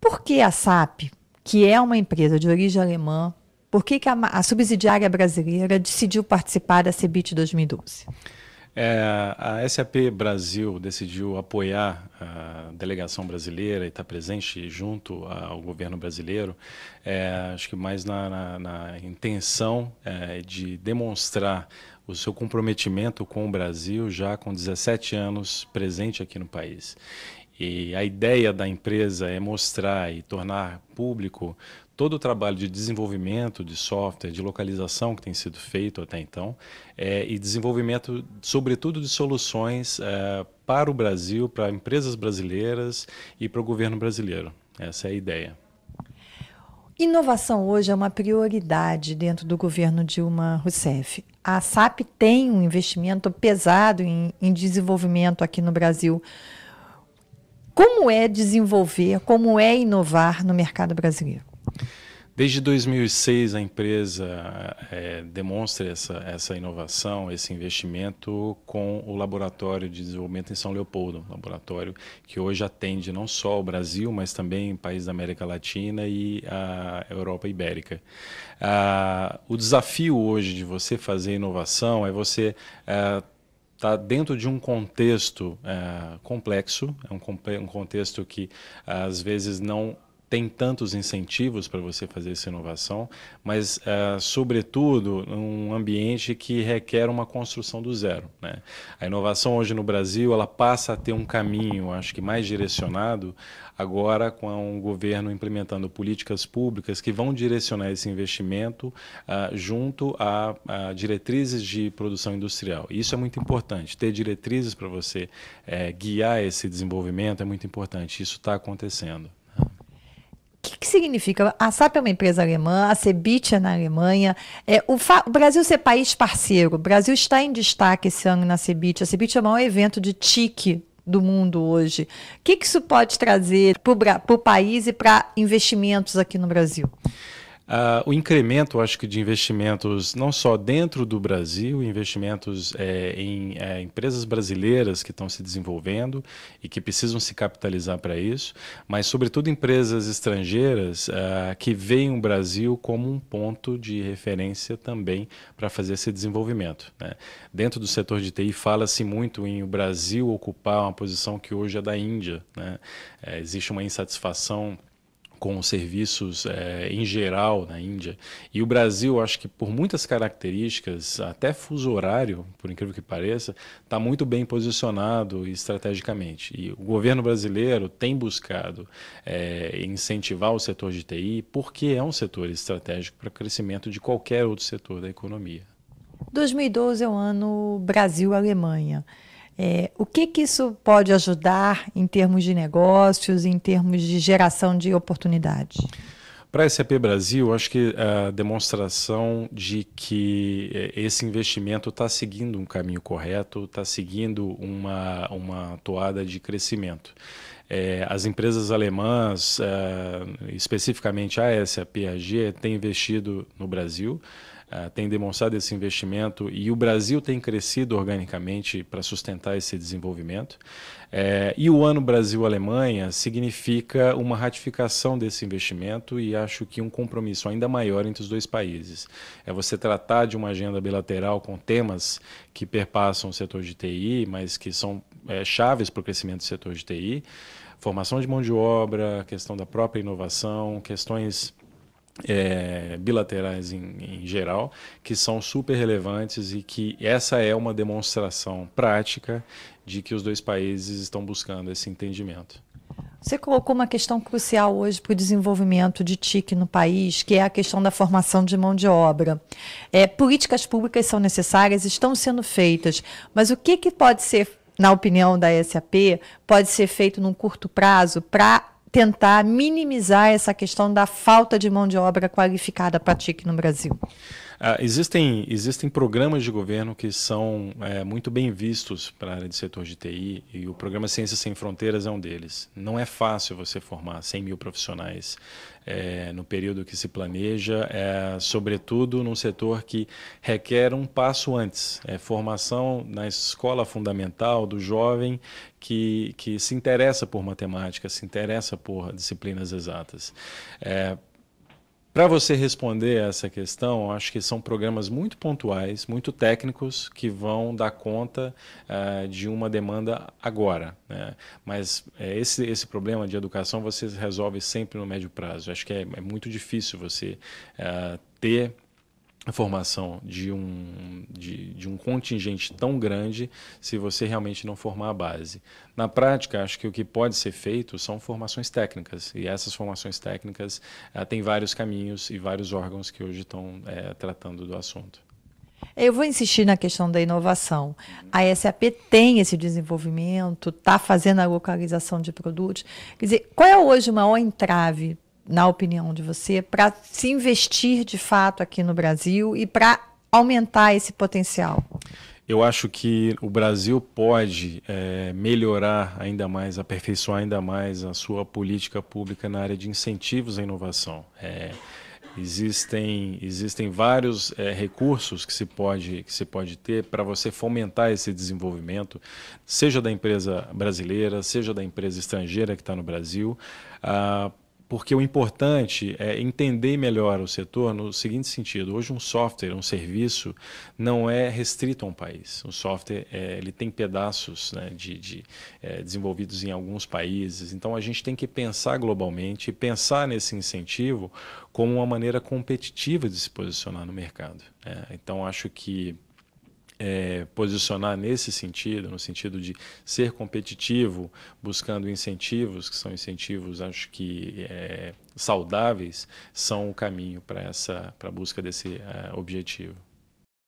Por que a SAP, que é uma empresa de origem alemã, por que, que a, a subsidiária brasileira decidiu participar da CEBIT 2012? É, a SAP Brasil decidiu apoiar a delegação brasileira e estar tá presente junto ao governo brasileiro, é, acho que mais na, na, na intenção é, de demonstrar o seu comprometimento com o Brasil já com 17 anos presente aqui no país. E a ideia da empresa é mostrar e tornar público todo o trabalho de desenvolvimento de software, de localização que tem sido feito até então, é, e desenvolvimento, sobretudo, de soluções é, para o Brasil, para empresas brasileiras e para o governo brasileiro. Essa é a ideia. Inovação hoje é uma prioridade dentro do governo Dilma Rousseff. A SAP tem um investimento pesado em, em desenvolvimento aqui no Brasil. Como é desenvolver, como é inovar no mercado brasileiro? Desde 2006 a empresa é, demonstra essa, essa inovação, esse investimento com o laboratório de desenvolvimento em São Leopoldo, laboratório que hoje atende não só o Brasil, mas também países da América Latina e a Europa Ibérica. Ah, o desafio hoje de você fazer inovação é você estar tá dentro de um contexto é, complexo, é um, um contexto que às vezes não tem tantos incentivos para você fazer essa inovação, mas, uh, sobretudo, um ambiente que requer uma construção do zero. Né? A inovação hoje no Brasil ela passa a ter um caminho, acho que mais direcionado, agora com o governo implementando políticas públicas que vão direcionar esse investimento uh, junto a, a, diretrizes de produção industrial. Isso é muito importante. Ter diretrizes para você é, guiar esse desenvolvimento é muito importante. Isso está acontecendo que, que significa? A SAP é uma empresa alemã, a Cebit é na Alemanha. É, o, o, Brasil ser país parceiro, o Brasil está em destaque esse ano na Cebit. A Cebit é o maior evento de TIC do mundo hoje. O que, que isso pode trazer para o país e para investimentos aqui no Brasil? Uh, o incremento, acho que, de investimentos não só dentro do Brasil, investimentos é, em é, empresas brasileiras que estão se desenvolvendo e que precisam se capitalizar para isso, mas, sobretudo, empresas estrangeiras uh, que veem o Brasil como um ponto de referência também para fazer esse desenvolvimento. Né? Dentro do setor de TI, fala-se muito em o Brasil ocupar uma posição que hoje é da Índia. Né? É, existe uma insatisfação com os serviços é, em geral na Índia. E o Brasil, acho que por muitas características, até fuso horário, por incrível que pareça, está muito bem posicionado estrategicamente. E o governo brasileiro tem buscado é, incentivar o setor de TI porque é um setor estratégico para o crescimento de qualquer outro setor da economia. 2012 é o ano Brasil-Alemanha. É, o que, que isso pode ajudar em termos de negócios, em termos de geração de oportunidades? Para a SAP Brasil, acho que a demonstração de que é, esse investimento está seguindo um caminho correto, está seguindo uma, uma toada de crescimento. É, as empresas alemãs, é, especificamente a SAP AG, tem investido no Brasil. Uh, tem demonstrado esse investimento e o Brasil tem crescido organicamente para sustentar esse desenvolvimento. É, e o ano Brasil-Alemanha significa uma ratificação desse investimento e acho que um compromisso ainda maior entre os dois países. É você tratar de uma agenda bilateral com temas que perpassam o setor de TI, mas que são é, chaves para o crescimento do setor de TI. Formação de mão de obra, questão da própria inovação, questões é, bilaterais em, em, geral, que são super relevantes e que essa é uma demonstração prática de que os dois países estão buscando esse entendimento. Você colocou uma questão crucial hoje para o desenvolvimento de TIC no país, que é a questão da formação de mão de obra. É, políticas públicas são necessárias, estão sendo feitas, mas o que, que pode ser, na opinião da SAP, pode ser feito num curto prazo para tentar minimizar essa questão da falta de mão de obra qualificada para TIC no Brasil? Ah, existem, existem programas de governo que são é, muito bem vistos para a área de setor de TI e o programa Ciências Sem Fronteiras é um deles. Não é fácil você formar 100 mil profissionais é, no período que se planeja, é, sobretudo num setor que requer um passo antes, é formação na escola fundamental do jovem que, que se interessa por matemática, se interessa por disciplinas exatas. Para você responder essa questão, acho que são programas muito pontuais, muito técnicos, que vão dar conta uh, de uma demanda agora. Né? Mas uh, esse, esse problema de educação você resolve sempre no médio prazo. Acho que é, é muito difícil você uh, ter a formação de um, de, de, um contingente tão grande se você realmente não formar a base. Na prática, acho que o que pode ser feito são formações técnicas, e essas formações técnicas uh, têm vários caminhos e vários órgãos que hoje estão uh, tratando do assunto. Eu vou insistir na questão da inovação. A SAP tem esse desenvolvimento, está fazendo a localização de produtos. Quer dizer, qual é hoje o maior entrave na opinião de você, para se investir de fato aqui no Brasil e para aumentar esse potencial? Eu acho que o Brasil pode é, melhorar ainda mais, aperfeiçoar ainda mais a sua política pública na área de incentivos à inovação. É, existem, existem vários é, recursos que se pode, que se pode ter para você fomentar esse desenvolvimento, seja da empresa brasileira, seja da empresa estrangeira que está no Brasil. Ah, porque o importante é entender melhor o setor no seguinte sentido: hoje um software, um serviço, não é restrito a um país. O software é, ele tem pedaços né, de, de é, desenvolvidos em alguns países. Então a gente tem que pensar globalmente e pensar nesse incentivo como uma maneira competitiva de se posicionar no mercado. Né? Então acho que é, posicionar nesse sentido, no sentido de ser competitivo, buscando incentivos, que são incentivos, acho que é, saudáveis, são o caminho para essa para a busca desse é, objetivo.